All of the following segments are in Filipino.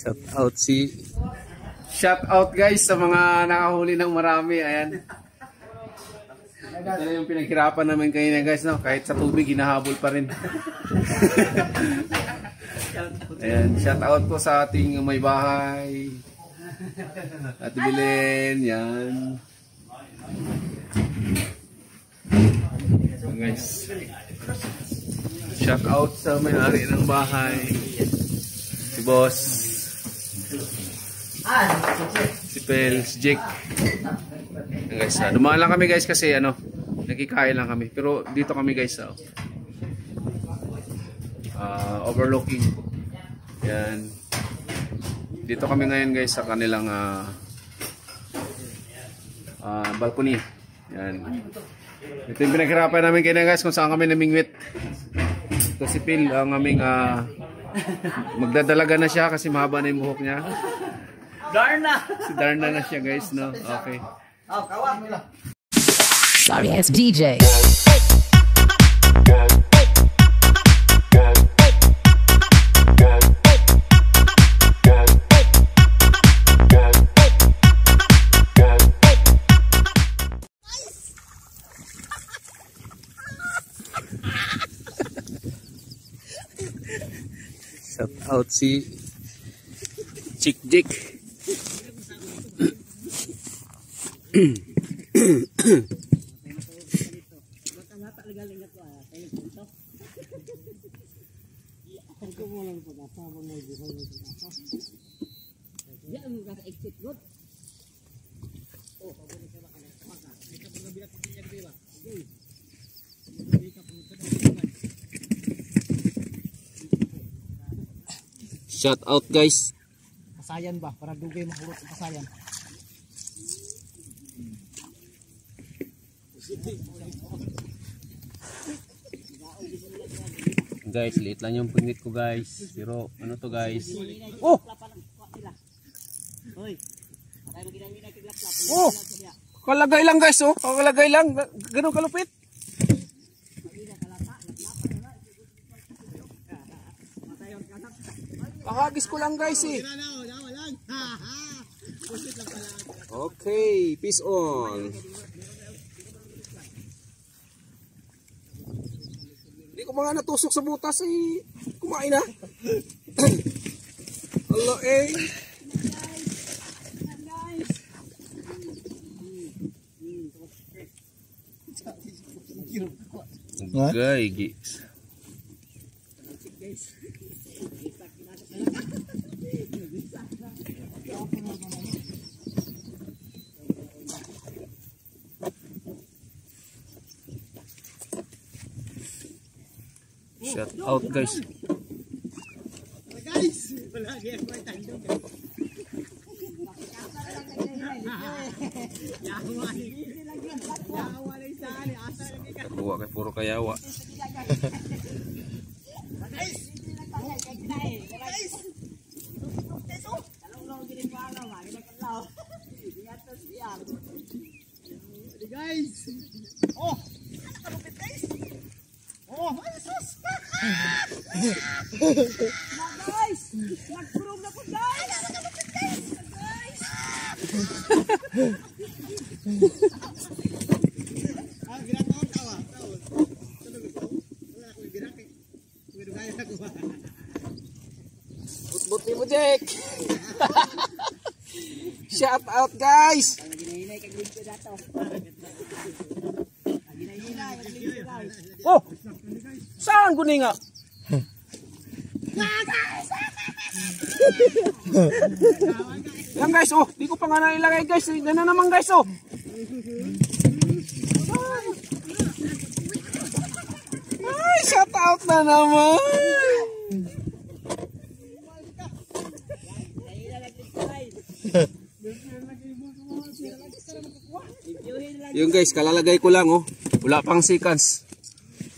Shout out si Shout out guys sa mga nakahuli ng marami. Ayan. Ito na yung pinaghirapan namin kanina guys, no? Kahit sa tubig, hinahabol pa rin. Ayan, shout out po sa ating may bahay. Ate Bilen, yan. So guys, shout out sa may-ari ng bahay. Si Boss. Si Pel, si Jake. Yan guys, ah, dumaan lang kami guys kasi ano, nagkikain lang kami. Pero dito kami guys sa ah, overlooking. Yan. Dito kami ngayon guys sa kanilang ah, ah, balcony. Yan. Ito yung pinaghirapan namin kaya guys kung saan kami namingwit. Ito si Phil ang aming ah, magdadalaga na siya kasi mahaba na yung buhok niya. Darna! Si Darna na siya guys, no? Okay. Oh, kawak nila. Sorry it's DJ. Shout out si Chick Dick. Shout out guys. Pasayan ba? Para dugay mahulot sa pasayan. Guys, late lang yung pingit ko guys. Pero ano to guys? Oh! Oh! Kalagay lang guys oh. Kalagay lang. Ga- Ganun kalupit. Kakagis ko lang guys eh. Okay, peace on. Hindi ko mga natusok sa butas eh. Kumain na. Hello eh. Okay, guys. Shout out guys. Kay puro kayawa. Ginagaya ako ba? Buti mo, Jack! Shout out, guys! Oh! Saan ko nga? Yan guys, oh, di ko pa nga nailagay guys. Yan na naman guys, oh. Ay, shout out na naman. Yung guys, kalalagay ko lang oh. Wala pang seconds.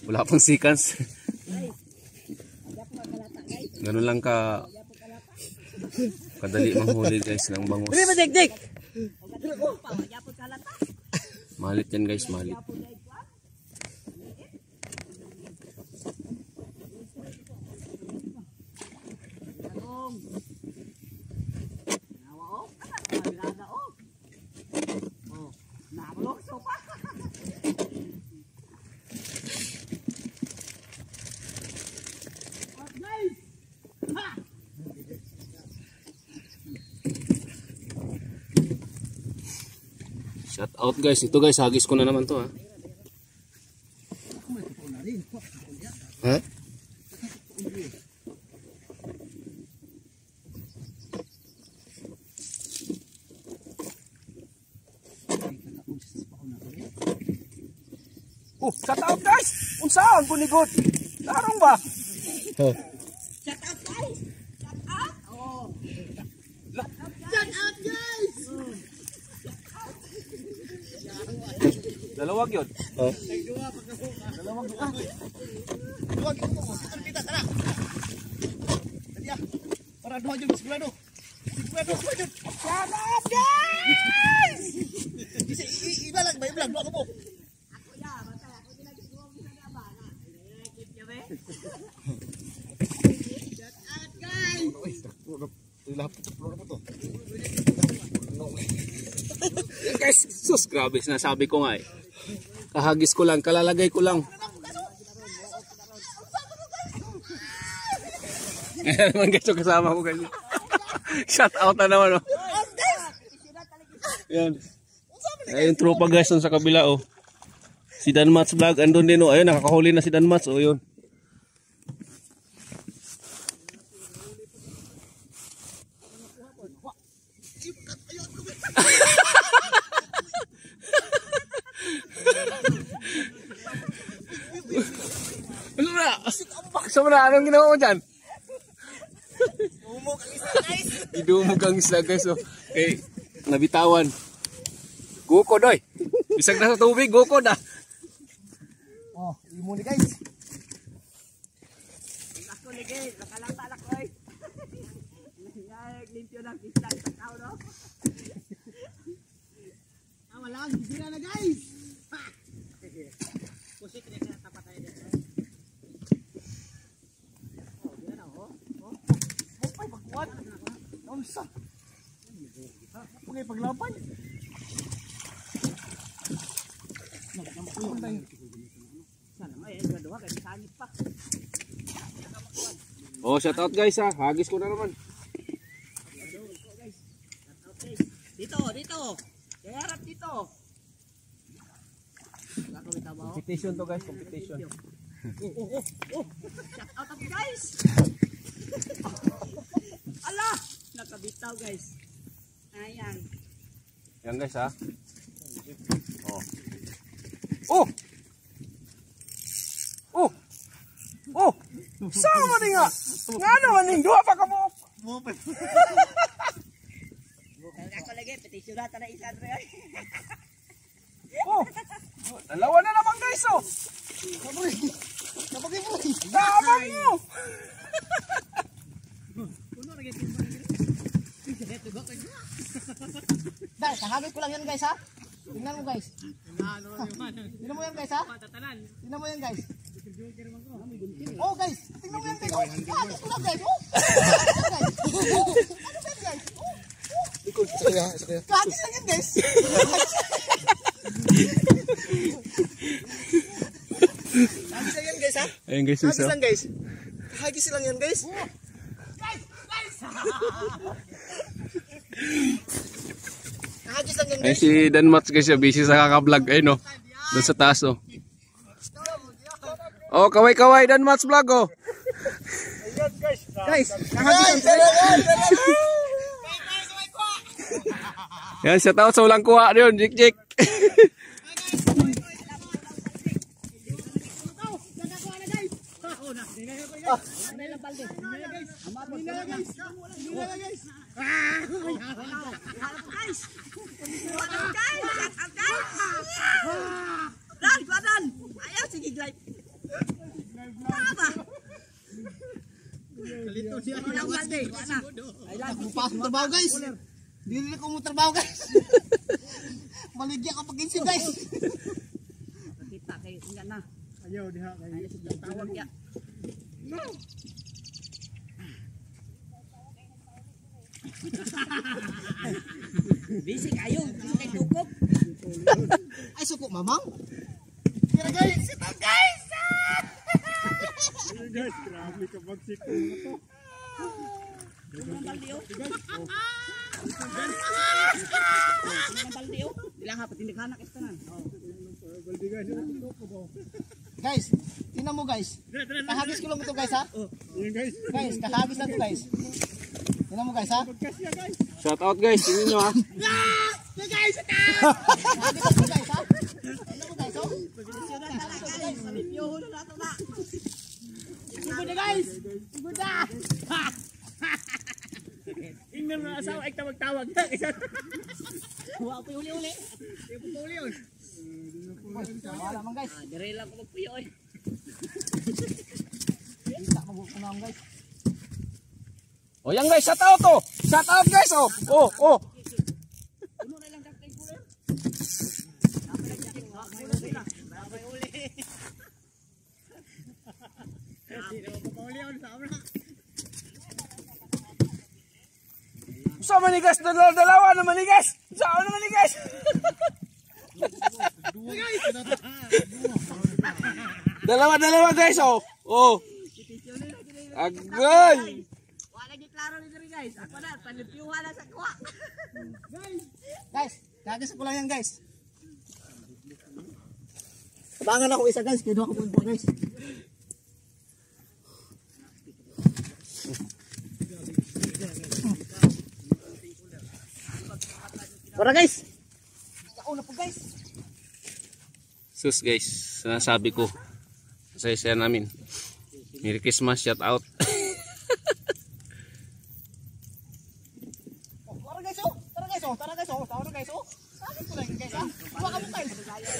Wala pang seconds. Ganun lang ka kadali manghuli guys ng bangus. Hindi ba dik-dik? Malit yan guys, malit. Shout out guys. Ito guys, hagis ko na naman to ha. Ha? Oh, shout out guys! Unsaan bunigod? Larong ba? Yun. Oh. Duwag ito mo. Ito kita tara. Ah. Para duha jud sigurado. Sigurado ko jud. Shout out guys! Isa iba lang ba vlog ako po. Yan guys, sus, grabe, sinasabi ko nga eh. Kahagis ko lang, kalalagay ko lang. Ayan naman yung kasama ko guys. Shout out na naman oh. Yan. Ayun, tropa guys sa kabila oh. Si Dan Mats Vlog, andun din oh. Ayun, nakakahuli na si Dan Mats oh, yun. Na? Sa na, anong ginawa mo dyan? Idumog ang isla guys. Oh. Okay, nabitawan. Guko doy. Bisag na sa tubig, guko na. Oh, imo ni guys. Ako lagi, nakalata na ko eh. Limpyo ng pista sa tao no? Ah, wala ang gisira na guys. Kusik na siya tapat tayo dito. Oh, di na oh. Oh, pay pagkuat. Unsa? Pagay paglaban. Sana may eh, kay pa. Oh, shout out guys ha. Hagis ko na naman. Dito, dito. Kaya harap dito. Competition to guys, competition. Oh, oh, oh, oh. Shout out guys. Ala, nakabitaw guys. Ayan. Yan guys ha. Oh. Oh! Oh! Oh! Sama ni nga! Nga naman ning duha pa ka mo! Ako lagi, petisyon na na isa tre. Oh! Dalawa na naman guys oh! Kaboy. Kapag mo. Tama mo! Dahil, kahagit ko lang yan guys ha. Tingnan mo guys. Tingnan mo yan guys ha. Tingnan mo yan guys. Oh guys, tingnan mo yan guys. Oh, ko lang guys. Oh. Guys. Oh. Ano ba yan guys? Oh. Kahagis lang yan guys. Kahagis lang yan guys ha. Ayun guys, isa. lang guys. Kahagis lang yan guys. Ay guys. si Dan Mats guys, busy sa kaka-vlog. Ayun no. Doon sa taas oh. Oh, kaway-kaway Dan Mats vlog oh. Guys, guys. Yan, shout out sa ulang kuha yun, Jik Jik. Guys! Guys! Guys! Dan, badan! Ayaw, sige, glide. Ano ba? Walang balde, wala. Lupa akong trabaho guys. Hindi rin ako mo trabaho guys. Maligya ka pag insip guys. Kita kay enggak na. Ayaw diha kay. Ayaw sudah tawag ya. Bisi kayo, ano kay tukok? Ay suko mamang. Kira guys, sita guys. Ang balde oh. Ang balde oh. Ilang ha, patindig hanak ito nan. Guys, tingnan mo guys. Kahagis ko lang ito guys ha. Guys, kahagis na ito guys. Tingnan mo guys ha. Shout out guys, tingnan nyo ha. Kahagis na ito guys ha. Tingnan mo guys oh. Sugod na guys. Sugod na. Ingnan mo asawa ay tawag-tawag na. Wa pa uli-uli. Wala man guys. Ah, dire lang ko magpuyo eh. Guys. O yan guys, shout out to. Shout out guys, oh. Oh, oh. Puno na lang dakay kulo. Sa manigas, dalawa, dalawa na manigas. Saan na manigas? Dalawa, dalawa guys, oh. Oh. Agay. Wala gi klaro ni diri guys. Ako na panipiyuhan na sa kuha. Guys, kahagis ko lang yan guys. Abangan ako isa guys. Kinuha ko po guys. Tara guys. Ako na po guys. Sus guys, sinasabi ko. Sa isa namin. Merry Christmas, shout out. Oh, Tara guys oh. Tara guys oh. Tara guys oh. Tara guys oh. Kahagis ko lang yan guys ha. Kuha ka mo guys. Tara guys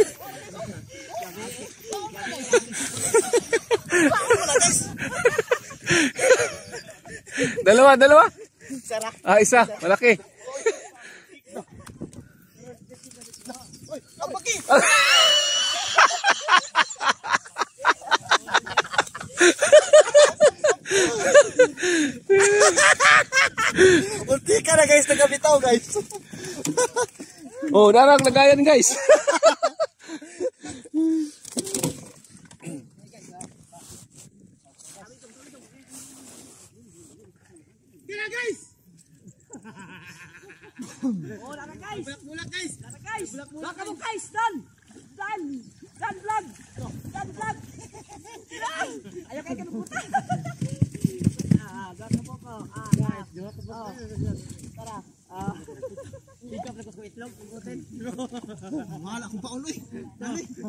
oh. Oh, tara guys. Kuha ka mo guys. dalawa, dalawa. Sara. Ah, isa. Malaki. Oy, ang bakit? Unti ka na guys, nagabitaw guys. Oh, darang lagayan guys.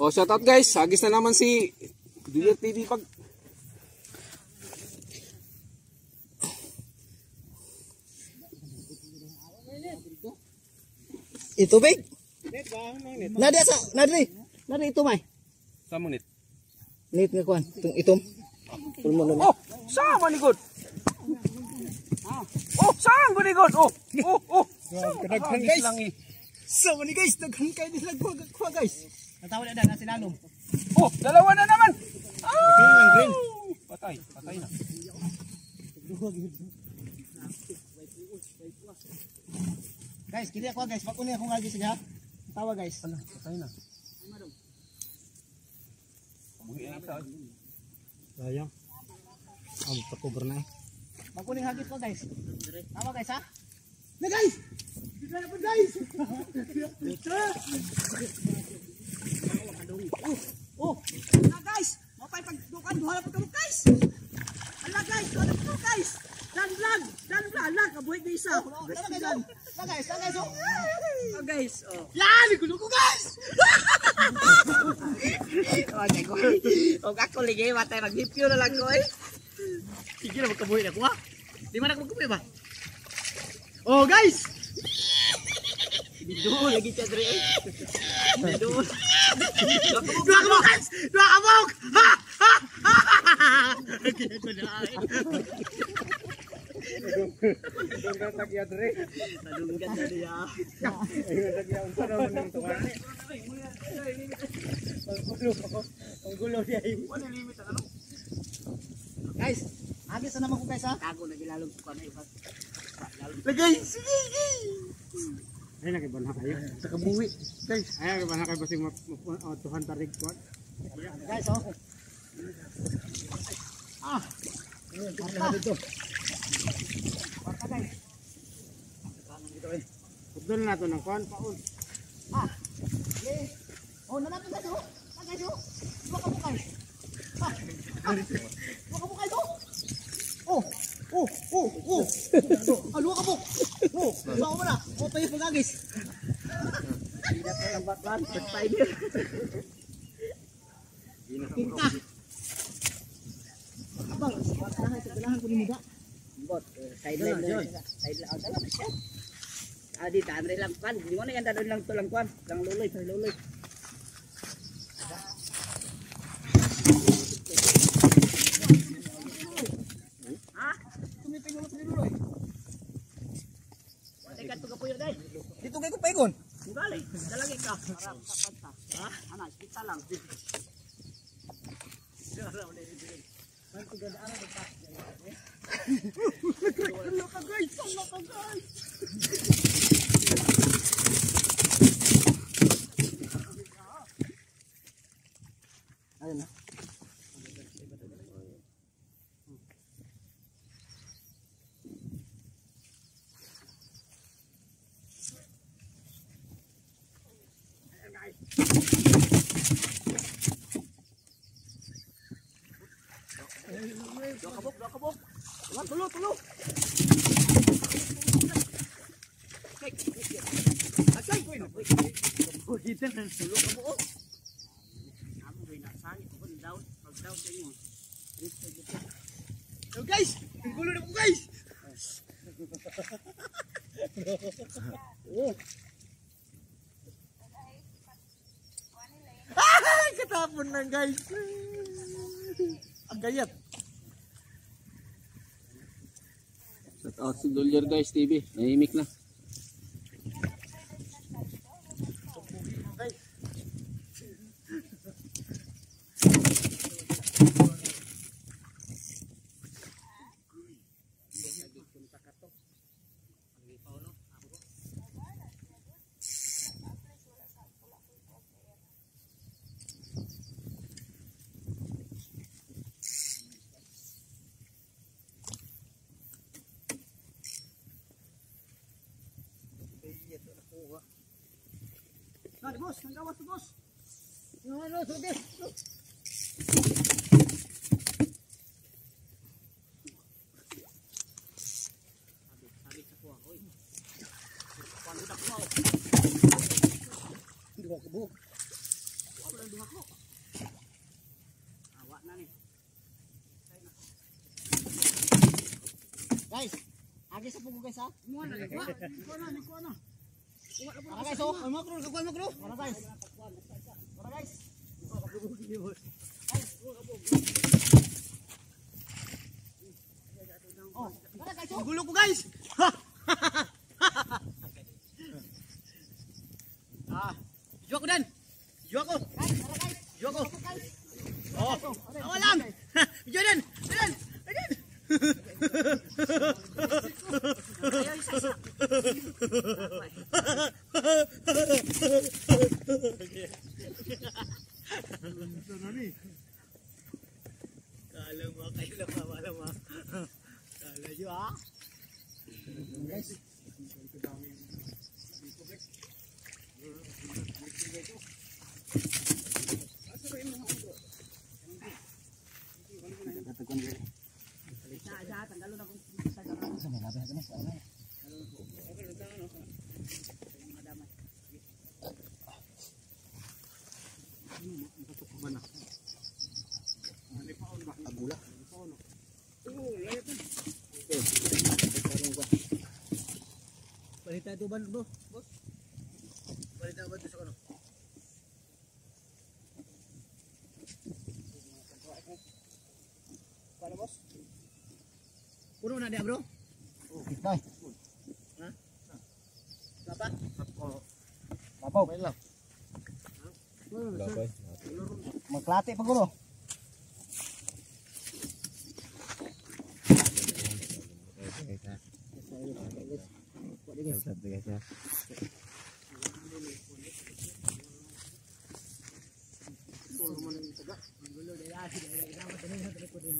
Oh, shout out guys. Hagis na naman si Duya TV pag Ito big. Nada sa, nada ni. Nada ito may. sa munit. Nit nga kuan. Itong itom. Pulmo na. Oh, sama ni good. Oh, ni good? Oh, oh, oh. Kadaghan guys. Eh. So many guys, daghan kayo nila kuha, guys. Natawa na na sinalom. Oh, dalawa na naman. Ah! Patay, patay na. Guys, kini ako guys, pag uni akong lagi sige ha. Tawa guys. Ano, patay na. Sayang. Am pakover na eh. Pag uni hagit ko guys. Tawa guys ha. Na guys. Bigla na po guys. Oh, ala guys! Mapay pagdukan, duhala pa kamo guys! Ala guys, pa kamo guys! Dan vlog! Dan vlog! Ala, kabuhay na isa! Na guys, oh. na guys, na oh. Oh guys, oh. Yan, gulo ko guys. Ko. Og ako ligay, matay, maglipyo na lang ko eh. Sige na magkabuhi na ko ha. Di man ako magkabuhi ba? Oh guys! Bido lagi siya dre. eh. Bido. Dua kabuk guys! Dua kabuk! Ha! Ha! Ha! Kaya ko na ay. Talunggan na niya. Guys, agis na naman ko guys ha. Kago na gilalong ko na iba. Lagay! Sige! sige. Ay, nakibanha kayo. Sa Guys, ay, nakibanha kayo kasi matuhan tarig ko. Guys oh. Ah! Parta dito. Parta guys. Pagdol na ito ng kuhan paun. Ah! Okay. Oh, nanapin guys guys oh. Dua kabuk guys. Ah! Dua kabuk guys oh. Oh! Oh! Oh! Ah, dua kabuk. Oh! Bawa mo na. Oh, tayo pagagis. Tidak ko lang baklan. Spider. Pinta. Abang, kailangan sa kailangan ko ni muda. Bot. Sideline na siya. Sideline. Oh, dala na siya. Adi, tanre lang kwan. Di mo na yan dadon lang to lang kwan. Lang luloy, lang luloy. Tumipin mo sa niluloy. Wala ka tuga puyo day. Dito kay ko paikon. Gali, dalagi ka. Para kapanta. Ha? Ana, kita lang. Ano ka guys? Ano ka guys? Ayun na. Dua kabuk, dua kabuk. Tulo, tulo, tulo. Agay, ko ina. Kita na tulo kabuk. Amo rin nasani ko kun down, pag down sa inyo. Yo guys, ang gulo na po guys. Ah, katapon na guys. Ang gayat. Shout out si Dolyer guys TV. Nahimik na. Bos, ang gawas to bos. Yung ano, sude. Sabi sa kuha, hoy. Panudak mo. Dua kebo. Wala duha ko. Awa na ni. Guys, agi sa pugo guys ha. Mo na, Kuha, kuha Para guys, oh, ano kro, kuha mo kro. Para guys. Para guys. Oh, oh. Gulo ko guys. ah, juwa ko dan. Juwa ko. Juwa ko. Oh, awa lang. Juwa dan. Juwa dan. Juwa dan. Ayaw, isa, isa. Kala mo, kayo lang ma, wala ma. Kala nyo ah. Guys. Sa, sa, tanggalon akong sa gawin. Balita ito ba, bro? Boss? Balita ba ito sa ano? Para boss? Puno na dia bro? Kitay. Dapat? Labaw. Labay. Magklate pa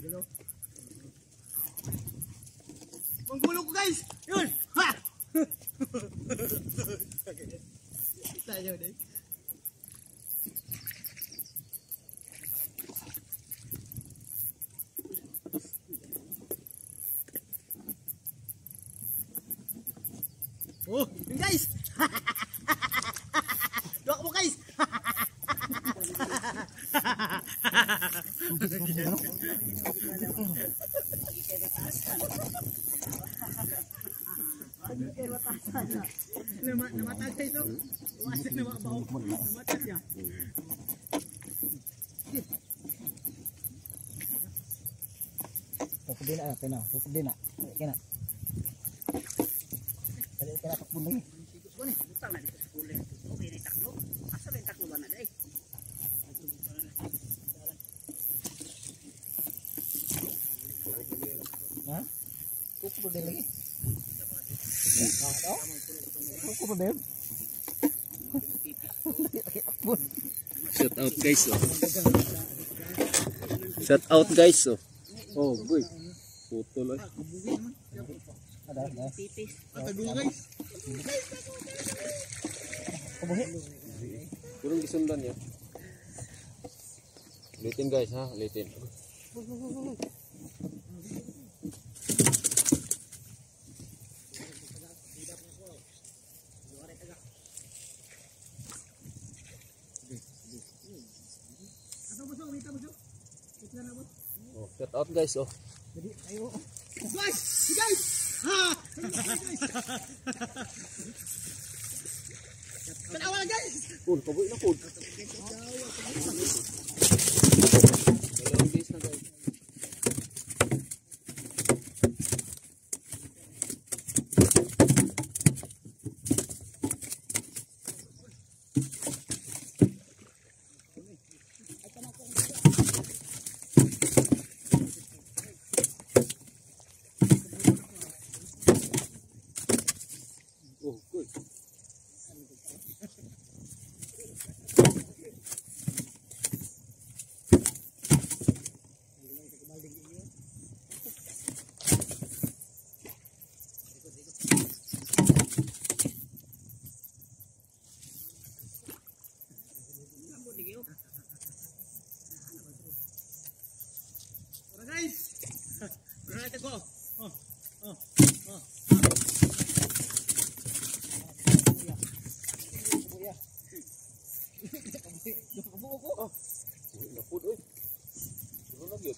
gulo. Manggulo ko guys! Yun! Ha! Tayo din. Oh, yun guys! Dua mo guys! Nama namatag guys oh. Wasak na mga baho. Namatag ya. Pupudi na, kena. Pupudi na. Kena. Kaya kena takbun lagi. Ko ni, utang na dito sa kulay. Okay, ni taklo. Asa ba yung taklo dai? Ha? Pupudi lagi. Ha? Pupudi. Shout out guys oh. Shout out guys oh. Oh, boy. Ay. Ada, ada. Tagulo guys. Kubuhi. Kurang gisundan ya. Litin guys ha, litin. Oh, shout out guys oh. Guys! Guys! Ha! Tanawa na guys! Pun, kaboy na pun. Uy, napud oy. Ano na gyud?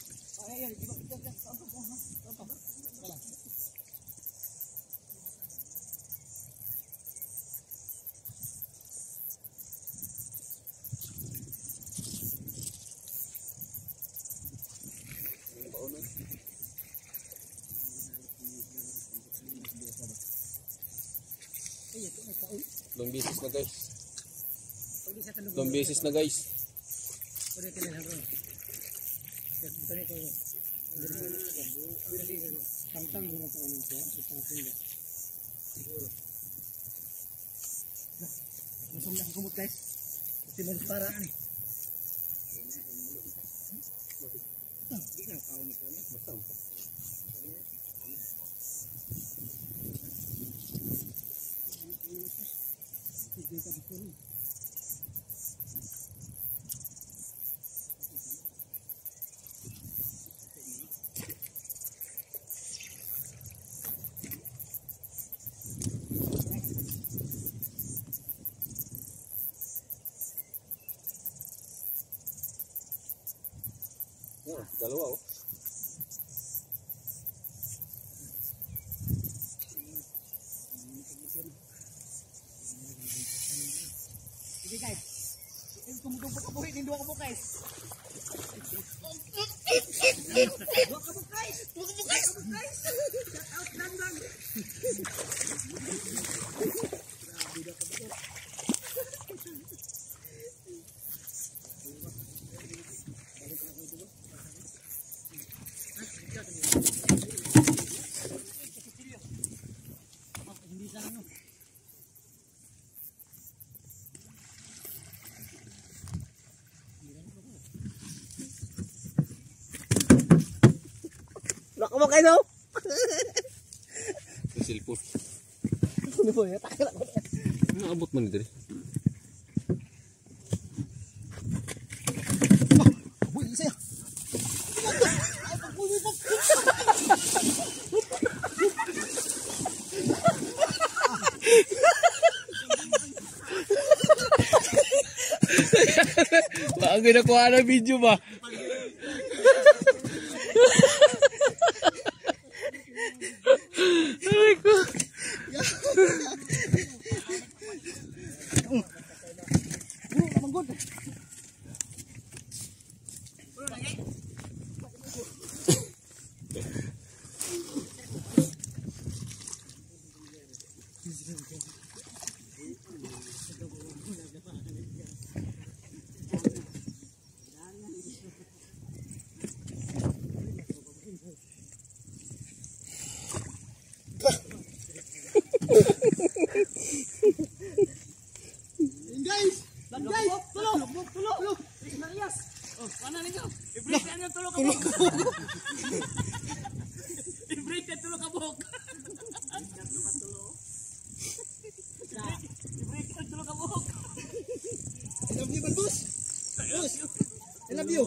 Long beses na guys. Long beses na guys. Pwede ka na lang bro. Ito na ito. Tangtang mo sa ano siya. Itang sila. Siguro. Masam na kumot guys. Sinun para ani. Oh, dalawa oh. Sige guys. Yung tumutong pagkabuhi, hindi ako po guys. Dua ka po guys. Dua ka po guys. Shout out lang lang. Dua ka po guys oh. Sa cellphone. Ano po yan? Takil ako. Naabot man dito. Uy, isa yan. Ang ginakuha ng video ba? Ay ko. Guys! Guys! Tulo! Tulo! Tulo! Marias! Oh, mana ninyo? I-break na tulo ka buhok. I-break na tulo ka buhok. I-break na tulo ka buhok. I love you, Balbus! Boss! I love you!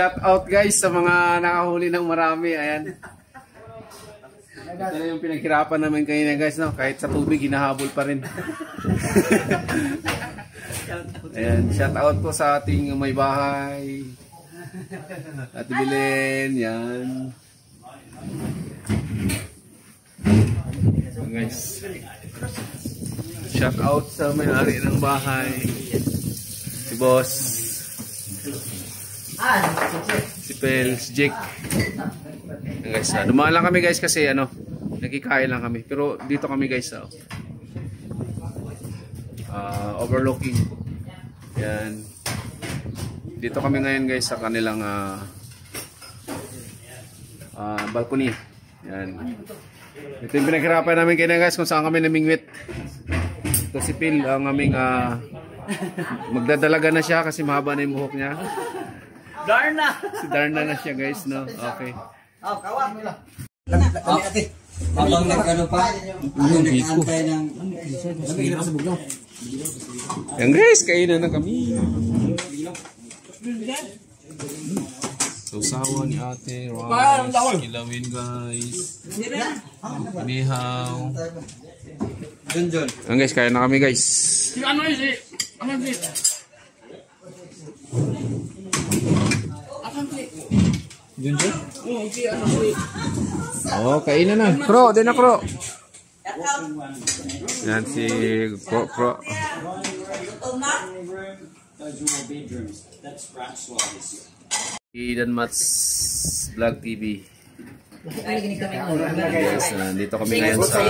Shout out guys sa mga nakahuli ng marami. Ayan. Ito na yung pinaghirapan namin kanina guys. No? Kahit sa tubig, hinahabol pa rin. Ayan. Shout out po sa ating may bahay. At Bilen. Yan. Guys. Shout out sa may-ari ng bahay. Si boss. Si Pel, si Jake. Ayan, guys, ah, dumaan lang kami guys kasi ano, nagkikain lang kami. Pero dito kami guys sa ah, overlooking. Yan. Dito kami ngayon guys sa kanilang ah, ah, balcony. Yan. Ito yung pinaghirapan namin kayo guys kung saan kami namingwit. Ito si Phil, ang aming ah, magdadalaga na siya kasi mahaba na yung buhok niya. Darna! Si Darna na siya guys, no? Okay. Oh, kawan nila. Habang nagano pa, yung nag-aantay ng... Yan guys, kainan na kami. Sausawa ni ate, rice, kilawin guys. Junjun. Yan guys, kain na kami guys. Junjun? Oh, kainan na. Kro, din na kro. Yan si Kro, Kro. Eden Mats Vlog TV. Guys, uh, dito kami ngayon sa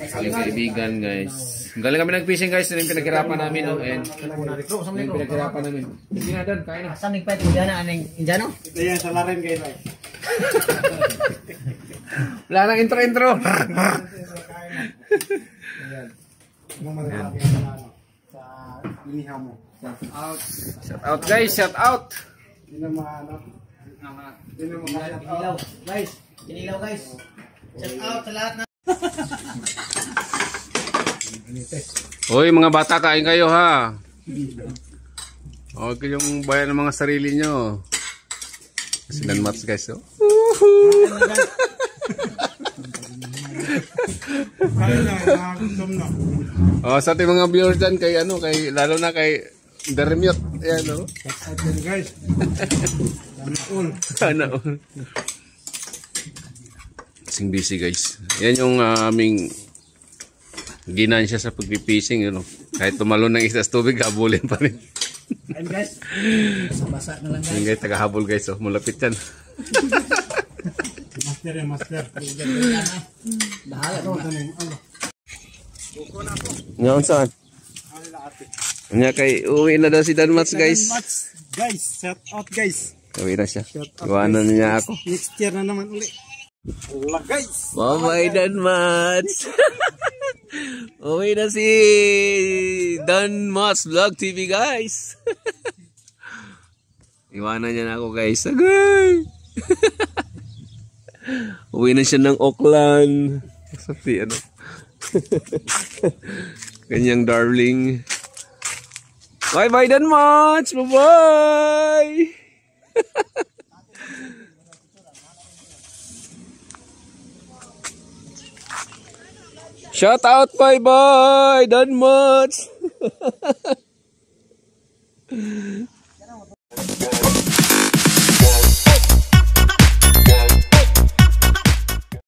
aming kaibigan guys. Galing kami nag-fishing guys. Ito yung pinaghirapan namin. Oh. And, ito yung pinaghirapan namin. Hindi na Dan, kain na. Saan nagpahit mo dyan? Anong Indiano? Ito yan, sa larin kayo. eh. Wala nang intro-intro. Nung malalaki ka na ano, sa inihaw mo. Shout out guys, shout out. Hindi na maano. Hindi na. Kinilaw. Guys, kinilaw guys. Shout out sa lahat na. Hoy mga bata, kain kayo ha. Huwag kayong bayan ng mga sarili nyo. Si Dan Mats guys. Oh. Oh, sa ating mga viewers dyan, kay ano, kay, lalo na kay Remute. Ayan, oh. Yun guys. All. Kasing busy guys. Yan yung ah, aming ginansya sa pagpipishing. You know. Kahit tumalon ng isda sa tubig, habulin pa rin. Ayun guys. Yung guys, tagahabol guys. Oh. Malapit yan. Master yan, master. Ngayon saan? Kanya kay uwi na daw si Dan Mats guys. Mats, guys, shout out guys. Uwi na siya. Iwanan niya ako. Next year na naman uli. Wala guys. Bye-bye Dan Mats. uwi na si Dan Mats Vlog TV guys. Iwanan niya na ako guys. Agay! Uwi na siya ng Auckland. Sabi ano. Kanyang darling. Bye bye Dan Mats. Bye bye. Shout out my boy, Don Much.